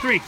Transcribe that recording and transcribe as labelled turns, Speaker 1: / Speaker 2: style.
Speaker 1: three.